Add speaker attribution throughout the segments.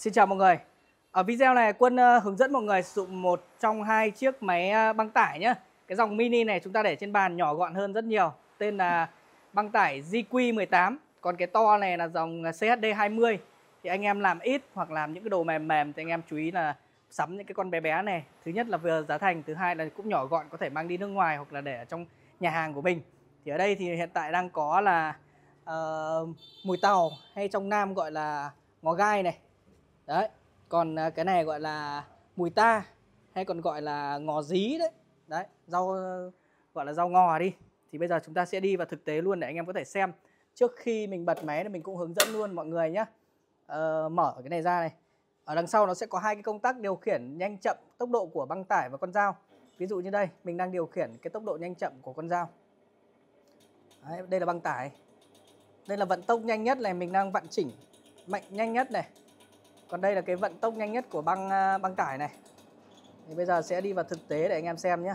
Speaker 1: Xin chào mọi người. Ở video này Quân ờ, hướng dẫn mọi người sử dụng một trong hai chiếc máy ờ, băng tải nhé. Cái dòng mini này chúng ta để trên bàn nhỏ gọn hơn rất nhiều. Tên là băng tải GQ18. Còn cái to này là dòng ờ, CHD20. Thì anh em làm ít hoặc làm những cái đồ mềm mềm thì anh em chú ý là sắm những cái con bé bé này. Thứ nhất là vừa giá thành, thứ hai là cũng nhỏ gọn có thể mang đi nước ngoài hoặc là để ở trong nhà hàng của mình. Thì ở đây thì hiện tại đang có là uh, mùi tàu hay trong Nam gọi là ngò gai này đấy còn à, cái này gọi là mùi ta hay còn gọi là ngò dí đấy. Đấy rau gọi là rau ngò đi. Thì bây giờ chúng ta sẽ đi vào thực tế luôn để anh em có thể xem. Trước khi mình bật máy thì mình cũng hướng dẫn luôn mọi người nhé ờ, mở cái này ra này. Ở đằng sau nó sẽ có hai cái công tắc điều khiển nhanh chậm tốc độ của băng tải và con dao. Ví dụ như đây mình đang điều khiển cái tốc độ nhanh chậm của con dao. Đấy, đây là băng tải. Đây là vận tốc nhanh nhất này mình đang vận chỉnh mạnh nhanh nhất này còn đây là cái vận tốc nhanh nhất của băng à, băng tải này. Thì bây giờ sẽ đi vào thực tế để anh em xem nhé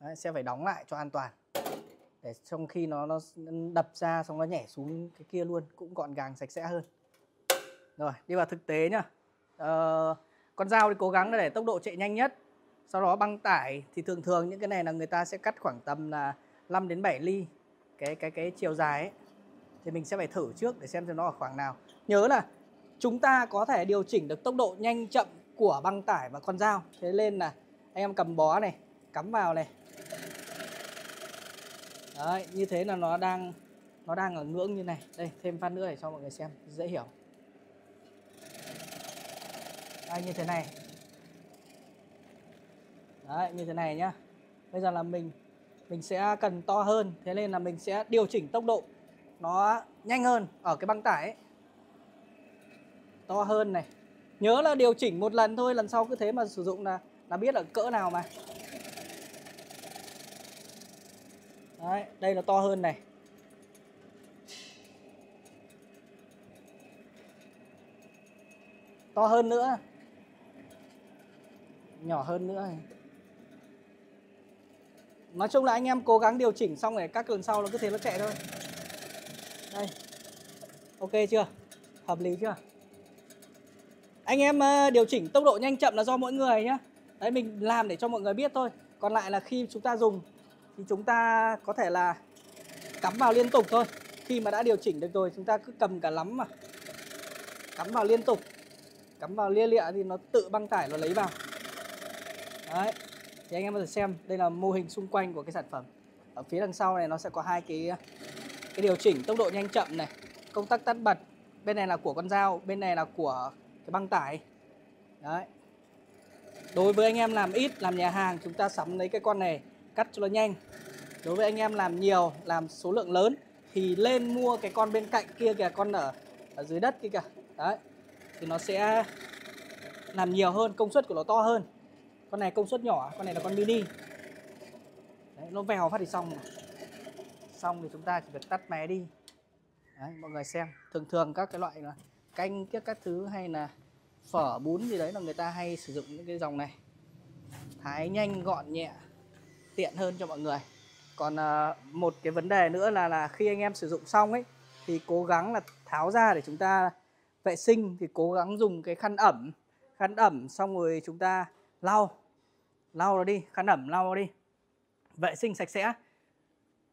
Speaker 1: Đấy, sẽ phải đóng lại cho an toàn. Để trong khi nó nó đập ra xong nó nhảy xuống cái kia luôn cũng gọn gàng sạch sẽ hơn. Rồi đi vào thực tế nhá. Ờ, con dao thì cố gắng để tốc độ chạy nhanh nhất. Sau đó băng tải thì thường thường những cái này là người ta sẽ cắt khoảng tầm là 5 đến 7 ly cái cái cái chiều dài ấy. Thì mình sẽ phải thử trước để xem xem nó ở khoảng nào. Nhớ là chúng ta có thể điều chỉnh được tốc độ nhanh chậm của băng tải và con dao. Thế nên là anh em cầm bó này, cắm vào này. Đấy, như thế là nó đang nó đang ở ngưỡng như này. Đây, thêm phát nữa để cho mọi người xem, dễ hiểu. Đây như thế này. Đấy, như thế này nhá. Bây giờ là mình mình sẽ cần to hơn. Thế nên là mình sẽ điều chỉnh tốc độ nó nhanh hơn ở cái băng tải ấy to hơn này. Nhớ là điều chỉnh một lần thôi lần sau cứ thế mà sử dụng là là biết là cỡ nào mà. Đấy, đây là to hơn này. To hơn nữa. Nhỏ hơn nữa. Này nói chung là anh em cố gắng điều chỉnh xong rồi các lần sau nó cứ thế nó chạy thôi. Đây. Ok chưa? Hợp lý chưa? Anh em ờ, điều chỉnh tốc độ nhanh chậm là do mỗi người nhé đấy, mình làm để cho mọi người biết thôi. Còn lại là khi chúng ta dùng thì chúng ta có thể là cắm vào liên tục thôi. Khi mà đã điều chỉnh được rồi, chúng ta cứ cầm cả lắm mà. Cắm vào liên tục. Cắm vào lia lịa thì nó tự băng tải nó lấy vào. Đấy. Thì anh em có thể xem, đây là mô hình xung quanh của cái sản phẩm. Ở phía đằng sau này nó sẽ có hai cái ờ, cái điều chỉnh tốc độ nhanh chậm này. Công tắc tắt bật. Bên này là của con dao, bên này là của cái băng tải. Đấy. Đối với anh em làm ít làm nhà hàng chúng ta sắm lấy cái con này cắt cho nó nhanh. Đối với anh em làm nhiều làm số lượng lớn thì lên mua cái con bên cạnh kia kìa con ở ở dưới đất kia kìa. Đấy. Thì nó sẽ làm nhiều hơn công suất của nó to hơn. Con này công suất nhỏ con này là con mini. Đấy, nó vèo phát thì xong rồi. xong thì chúng ta chỉ việc tắt máy đi. Đấy, mọi người xem. Thường thường các cái loại là canh các các thứ hay là phở bún gì đấy là người ta hay sử dụng những cái dòng này. Thái nhanh, gọn, nhẹ, tiện hơn cho mọi người. Còn ờ, một cái vấn đề nữa là là khi anh em sử dụng xong ấy, thì cố gắng là tháo ra để chúng ta vệ sinh, thì cố gắng dùng cái khăn ẩm khăn ẩm xong rồi chúng ta lau lau nó đi, khăn ẩm lau nó đi, vệ sinh sạch sẽ.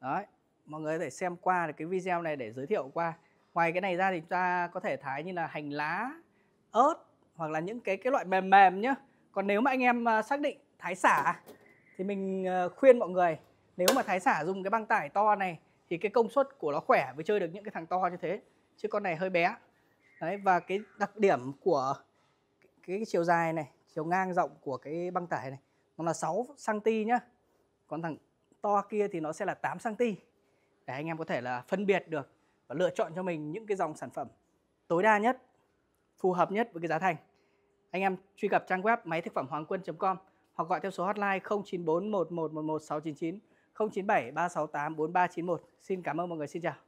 Speaker 1: Đấy, mọi người có thể xem qua cái video này để giới thiệu qua ngoài cái này ra thì chúng ta có thể thái như là hành lá ớt hoặc là những cái cái loại mềm mềm nhá. Còn nếu mà anh em à, xác định thái xả thì mình ờ, khuyên mọi người nếu mà thái xả dùng cái băng tải to này thì cái công suất của nó khỏe với chơi được những cái thằng to như thế chứ con này hơi bé. Đấy và cái đặc điểm của cái, cái chiều dài này chiều ngang rộng của cái băng tải này nó là 6 cm nhá. Còn thằng to kia thì nó sẽ là 8 cm để anh em có thể là phân biệt được và lựa chọn cho mình những cái dòng sản phẩm tối đa nhất, phù hợp nhất với cái giá thành. Anh em truy cập trang web máy thực phẩm hoàng quân.com hoặc gọi theo số hotline 0941111699 097 368 4391 xin cảm ơn mọi người, xin chào.